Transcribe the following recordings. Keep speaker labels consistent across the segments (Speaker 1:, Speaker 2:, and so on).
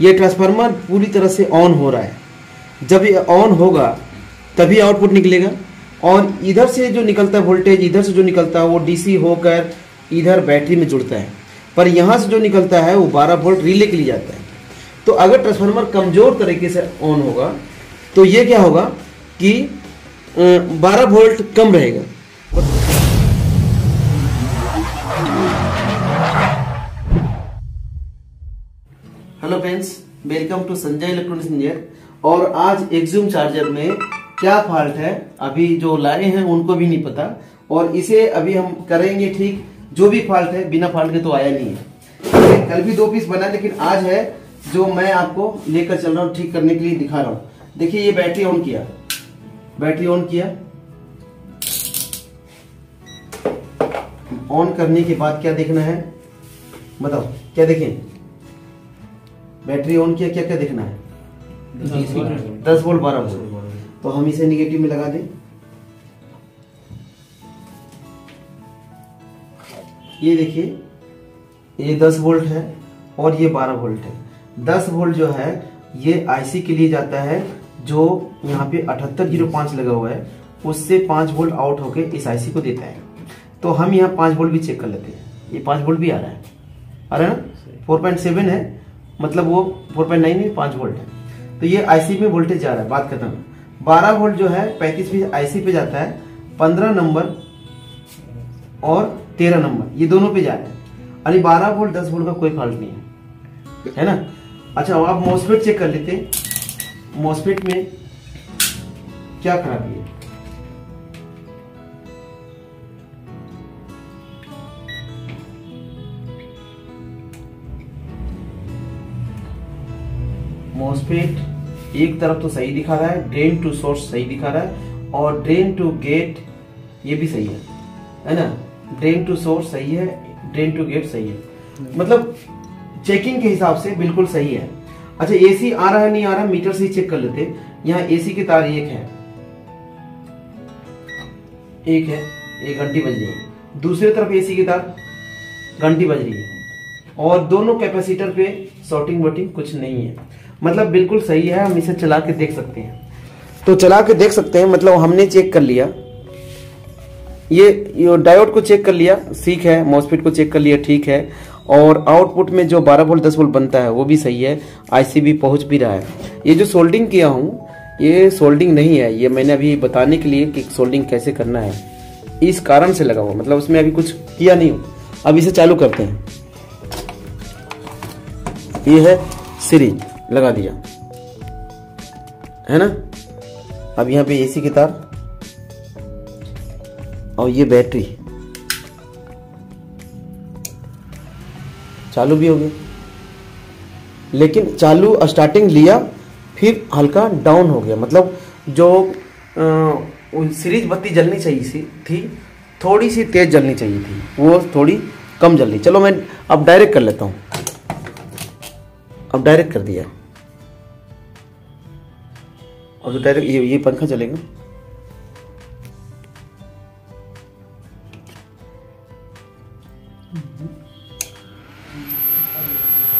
Speaker 1: ये ट्रांसफार्मर पूरी तरह से ऑन हो रहा है। जब ये ऑन होगा तभी आउटपुट निकलेगा। और इधर से जो निकलता है वोल्टेज इधर से जो निकलता है वो डीसी होकर इधर बैटरी में जुड़ता है। पर यहाँ से जो निकलता है वो 12 वोल्ट रिले के लिए जाता है। तो अगर ट्रांसफार्मर कमज़ोर तरीके से ऑन होगा तो ये क्या होगा कि अ, 12 वोल्ट कम रहेगा। Hello friends welcome to Sanjay electronics engineer. और आज एक्सूम चार्जर में क्या फॉल्ट है अभी जो लाए हैं उनको भी नहीं पता। और इसे अभी हम करेंगे ठीक जो भी फॉल्ट है बिना फॉल्ट के तो आया नहीं है। है, कल भी दो पीस बना लेकिन आज है जो मैं आपको लेकर चल रहा हूँ ठीक करने के लिए दिखा रहा हूँ। देखिए ये बैटरी ऑन किया। बैटरी ऑन किया। ऑन करने के बाद क्या देखना है? बताओ क्या देखें? बैटरी ऑन किया क्या क्या देखना है? दस वोल्ट बारह वोल्ट तो हम इसे निगेटिव में लगा दें। ये देखिए ये दस वोल्ट है और ये बारह वोल्ट है। दस वोल्ट जो है ये आईसी के लिए जाता है जो यहाँ पे अठहत्तर ज़ीरो पाँच लगा हुआ है उससे पाँच वोल्ट आउट होके इस आईसी को देता है। तो हम यहाँ पाँच वोल्ट भी चेक कर लेते हैं। ये पाँच वोल्ट भी आ रहा है। आ रहा है ना? फोर पॉइंट सेवन है। मतलब वो फोर पॉइंट नाइन है पाँच वोल्ट है। तो ये आईसी में वोल्टेज जा रहा है, बात खत्म। बारह वोल्ट जो है पैंतीस पे आईसी पे जाता है, पंद्रह नंबर और तेरह नंबर, ये दोनों पे जा रहा है। अरे बारह वोल्ट, दस वोल्ट का कोई फॉल्ट नहीं है। है ना? अच्छा अब आप मोसफेट चेक कर लेते। मोसफेट में क्या खराबी है? मोसफेट एक तरफ़ तो सही दिखा रहा है ड्रेन टू सोर्स सही दिखा रहा है, और ड्रेन टू गेट ये भी सही है है ना? ड्रेन टू सोर्स सही है ड्रेन टू गेट सही है। मतलब चेकिंग के हिसाब से बिल्कुल सही है। अच्छा एसी आ रहा है, नहीं आ रहा मीटर से ही चेक कर लेते यहाँ एसी की तार एक है। एक है एक घंटी बज रही है। दूसरी तरफ़ एसी की तार, घंटी बज रही है। और दोनों कैपेसिटर पे शॉर्टिंग वोटिंग कुछ नहीं है। मतलब बिल्कुल सही है हम इसे चला के देख सकते हैं। तो चला के देख सकते हैं मतलब हमने चेक कर लिया। ये, ये डायोड को चेक कर लिया ठीक है मॉसफेट को चेक कर लिया ठीक है। और आउटपुट में जो 12 वोल्ट 10 वोल्ट बनता है वो भी सही है आईसी भी पहुँच भी रहा है। ये जो सोल्डिंग किया हूँ ये सोल्डिंग नहीं है ये मैंने अभी बताने के लिए कि सोल्डिंग कैसे करना है। इस कारण से लगा हुआ मतलब उसमें अभी कुछ किया नहीं हूँ। अब इसे चालू करते हैं। ये है सीरीज़ लगा दिया। है ना? अब यहाँ पे एसी की तार और ये बैटरी। चालू भी हो गया लेकिन चालू स्टार्टिंग लिया, फिर हल्का डाउन हो गया। मतलब जो सीरीज़ बत्ती जलनी चाहिए थी, थोड़ी सी तेज जलनी चाहिए थी। वो थोड़ी कम जलनी। चलो मैं अब डायरेक्ट कर लेता हूँ। अब डायरेक्ट कर दिया। और जो डायरेक्ट ये ये पंखा चलेगा।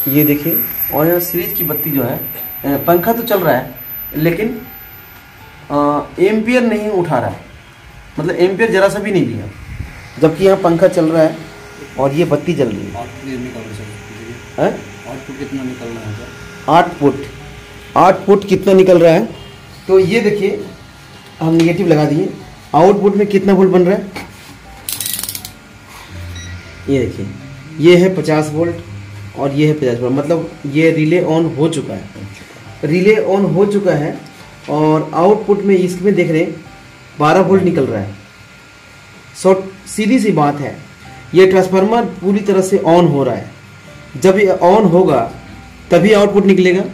Speaker 1: ये देखिए और यहाँ सीरीज़ की बत्ती जो है पंखा तो चल रहा है लेकिन एम्पियर नहीं उठा रहा है। मतलब एम्पियर जरा सा भी नहीं दिया। जबकि यहाँ पंखा चल रहा है और ये बत्ती जल रही है।
Speaker 2: आउटपुट? आउटपुट कितना निकल रहा है? सर
Speaker 1: आठ फुट। आठ फुट कितना निकल रहा है? तो ये देखिए हम निगेटिव लगा दिए। आउटपुट में कितना वोल्ट बन रहा है? ये देखिए, ये है पचास वोल्ट और ये है पचास वोल्ट मतलब ये रिले ऑन हो चुका है। रिले ऑन हो चुका है और आउटपुट में इसमें देख रहे हैं, बारह वोल्ट निकल रहा है। सो सीधी सी बात है, ये ट्रांसफार्मर पूरी तरह से ऑन हो रहा है। जब ये ऑन होगा, तभी आउटपुट निकलेगा।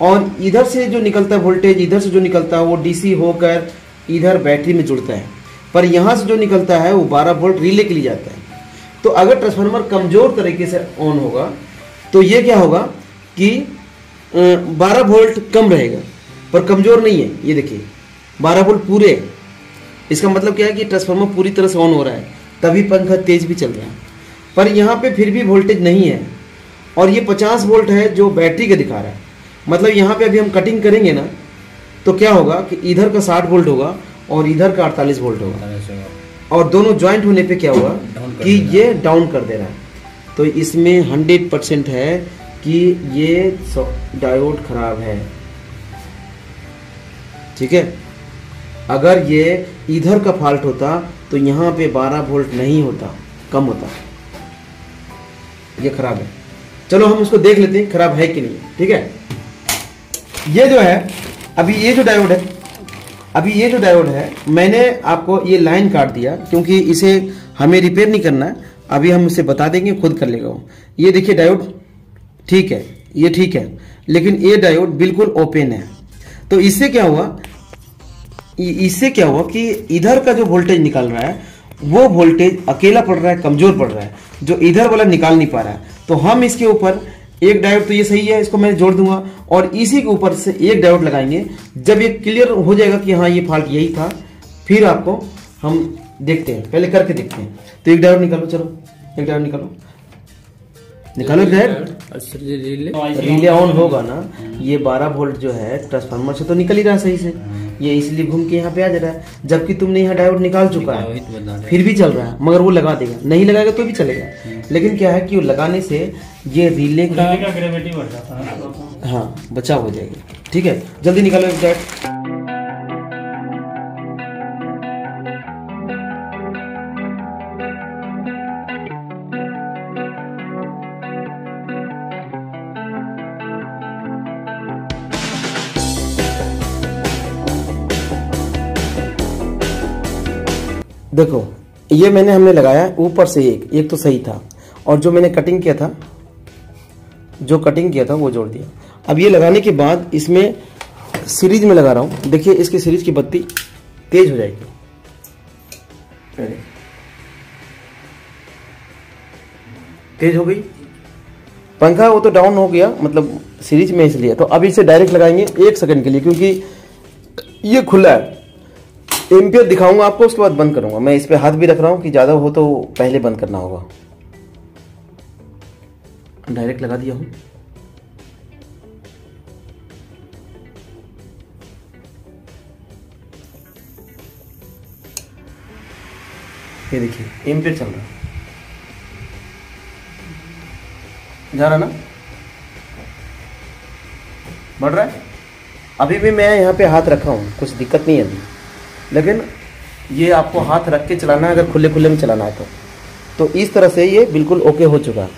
Speaker 1: और इधर से जो निकलता है वोल्टेज इधर से जो निकलता है, वो डीसी होकर इधर बैटरी में जुड़ता है। पर यहाँ से जो निकलता है, वो 12 वोल्ट रिले के लिए जाता है। तो अगर ट्रांसफार्मर कमज़ोर तरीके से ऑन होगा तो ये क्या होगा कि बारह वोल्ट कम रहेगा। पर कमज़ोर नहीं है, ये देखिए। बारह वोल्ट पूरे। इसका मतलब क्या है कि ट्रांसफार्मर पूरी तरह से ऑन हो रहा है। तभी पंखा तेज भी चल रहा है। पर यहाँ पे फिर भी वोल्टेज नहीं है। और ये 50 वोल्ट है जो बैटरी का दिखा रहा है। मतलब यहाँ पे अभी हम कटिंग करेंगे ना तो क्या होगा कि इधर का साठ वोल्ट होगा और इधर का अड़तालीस वोल्ट होगा। और दोनों ज्वाइंट होने पे क्या हुआ कि ये डाउन कर दे रहा है। तो इसमें हंड्रेड परसेंट है कि ये डायोड खराब है। ठीक है? अगर ये इधर का फॉल्ट होता तो यहाँ पे 12 वोल्ट नहीं होता कम होता। ये खराब है। चलो हम उसको देख लेते हैं खराब है कि नहीं ठीक है? ये जो है, अभी ये जो डायोड है, अभी ये जो डायोड है, मैंने आपको ये लाइन काट दिया क्योंकि इसे हमें रिपेयर नहीं करना है। अभी हम इसे बता देंगे, खुद कर लेगा वो। ये देखिए डायोड ठीक है, ये ठीक है, लेकिन ये डायोड बिल्कुल ओपन है। तो इससे क्या हुआ इससे क्या हुआ कि इधर का जो वोल्टेज निकल रहा है, वो वोल्टेज अकेला पड़ रहा है, कमज़ोर पड़ रहा है, जो इधर वाला निकाल नहीं पा रहा है। तो हम इसके ऊपर एक डायोड तो ये सही है, इसको मैं जोड़ दूँगा और इसी के ऊपर से एक डायोड लगाएँगे। जब ये क्लियर हो जाएगा कि हाँ ये फॉल्ट यही था, फिर आपको हम देखते हैं, पहले करके देखते हैं। तो एक डायोड निकालो, चलो, एक डायोड निकालो। निकालो डायोड
Speaker 2: रिले
Speaker 1: रिले ऑन होगा ना ये 12 वोल्ट जो है ट्रांसफार्मर से तो निकल ही रहा सही से। ये इसलिए घूम के यहाँ पे आ जा रहा है जबकि तुमने यहाँ डायोड निकाल चुका है।
Speaker 2: तो
Speaker 1: फिर भी चल रहा है मगर वो लगा देगा। नहीं लगाएगा तो भी चलेगा। लेकिन क्या है कि वो लगाने से ये रिले का
Speaker 3: का ग्रेविटी बढ़ जाता है।
Speaker 1: हाँ बचाव हो जाएगा। ठीक है जल्दी निकालो एक देखो, ये मैंने हमने लगाया ऊपर से एक एक तो सही था। और जो मैंने कटिंग किया था, जो कटिंग किया था, वो जोड़ दिया। अब ये लगाने के बाद इसमें सीरीज़ में लगा रहा हूँ। देखिए, इसकी सीरीज़ की बत्ती तेज हो जाएगी। तेज हो गई। पंखा वो तो डाउन हो गया मतलब सीरीज़ में इसलिए। तो अब इसे डायरेक्ट लगाएँगे एक सेकंड के लिए, क्योंकि ये खुला है। एम्पियर दिखाऊँगा आपको, उसके बाद बंद करूँगा। मैं इस पर हाथ भी रख रहा हूँ कि ज़्यादा हो तो पहले बंद करना होगा। डायरेक्ट लगा दिया हूँ। ये देखिए एम्पियर चल रहा जा रहा ना? बढ़ रहा है? अभी भी मैं यहाँ पे हाथ रखा हूँ, कुछ दिक्कत नहीं है अभी। लेकिन ये आपको हाथ रख के चलाना है, अगर खुले खुले में चलाना है तो। तो इस तरह से ये बिल्कुल ओके हो चुका।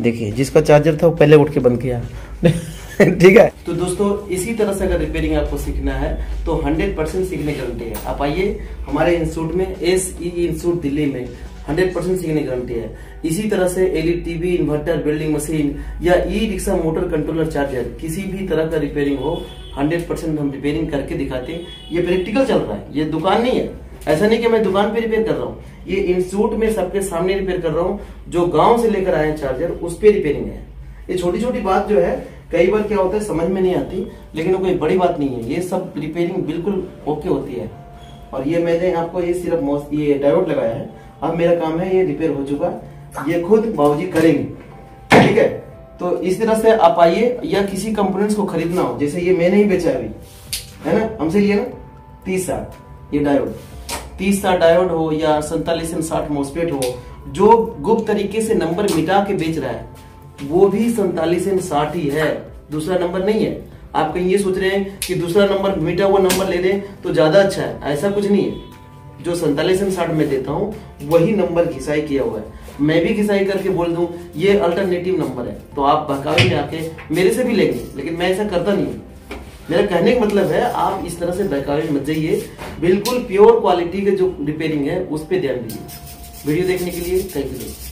Speaker 1: देखिए, जिसका चार्जर था वो पहले उठ के बंद किया। ठीक है? तो दोस्तों, इसी तरह से अगर रिपेयरिंग आपको सीखना है तो 100 परसेंट सीखने गारंटी है। आप आइए हमारे इंस्टीट्यूट में एस ई इंस्टीट्यूट दिल्ली में। 100 परसेंट सीखने की गारंटी है। इसी तरह से LED TV, inverter, building machine या e rickshaw motor controller, charger, किसी भी तरह का रिपेयरिंग हो 100 परसेंट हम रिपेयरिंग करके दिखाते हैं। ये प्रैक्टिकल चल रहा है, ये दुकान नहीं है। ऐसा नहीं कि मैं दुकान पे रिपेयर कर रहा हूँ। ये इंस्टीट्यूट में सबके सामने रिपेयर कर रहा हूँ, जो गाँव से लेकर आए चार्जर उस पे रिपेयरिंग है। ये छोटी छोटी बात जो है, कई बार क्या होता है, समझ में नहीं आती, लेकिन वो कोई बड़ी बात नहीं है। ये सब रिपेयरिंग बिल्कुल ओके होती है। और ये मैंने आपको ये सिर्फ़ ये डायोड लगाया है। अब मेरा काम है ये रिपेयर हो चुका, ये खुद बाबूजी करेंगे। ठीक है? तो इस तरह से आप आइए, या किसी कंपोनेंट्स को खरीदना हो, जैसे ये मैंने ही बेचा अभी, है ना? हमसे लिए ना? तीस साठ, ये डायोड तीस साठ डायोड हो, या सैतालीस साठ मोस्पेट हो, जो गुप्त तरीके से नंबर मिटा के बेच रहा है, वो भी सैतालीस साठ ही है। दूसरा नंबर नहीं है। आप कहीं ये सोच रहे हैं कि दूसरा नंबर मिटा हुआ नंबर ले लें तो ज़्यादा अच्छा है। ऐसा कुछ नहीं है। जो सैतालीस साठ में देता हूँ, वही नंबर घिसाई किया हुआ है। मैं भी घिसाई करके बोल दू, ये अल्टरनेटिव नंबर है। तो आप बहकावे में आके मेरे से भी लेंगे लेकिन मैं ऐसा करता नहीं हूँ। मेरा कहने का मतलब है, आप इस तरह से बहकावे मत जाइए। बिल्कुल प्योर क्वालिटी के जो रिपेयरिंग है, उस पर ध्यान दीजिए। वीडियो देखने के लिए थैंक यू